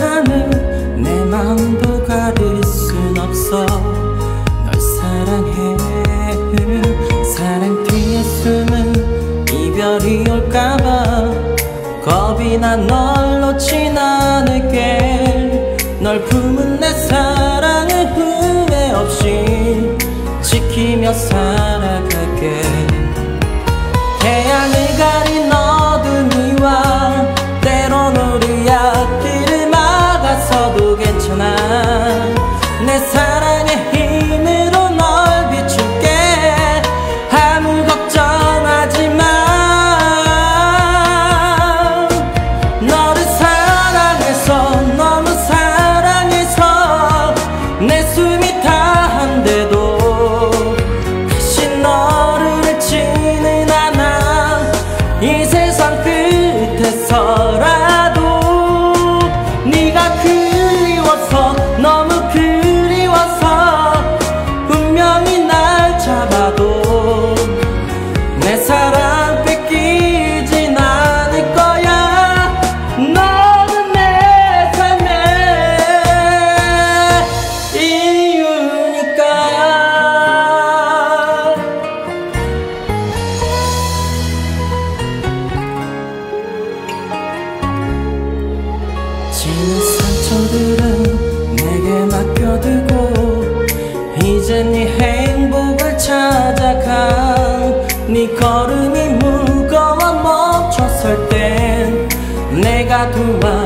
하는 내 맘도 가릴 순 없어. 널 사랑해. 사랑 뒤에 숨은 이별이 올까봐 겁이 난 널 놓진 않을게. 널 품은 세상 끝에서라. 지는 상처들은 내게 맡겨두고 이제 네 행복을 찾아가. 네 걸음이 무거워 멈췄을 땐 내가 도와